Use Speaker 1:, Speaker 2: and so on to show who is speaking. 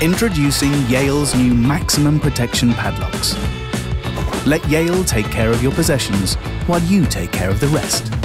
Speaker 1: Introducing Yale's new maximum protection padlocks. Let Yale take care of your possessions while you take care of the rest.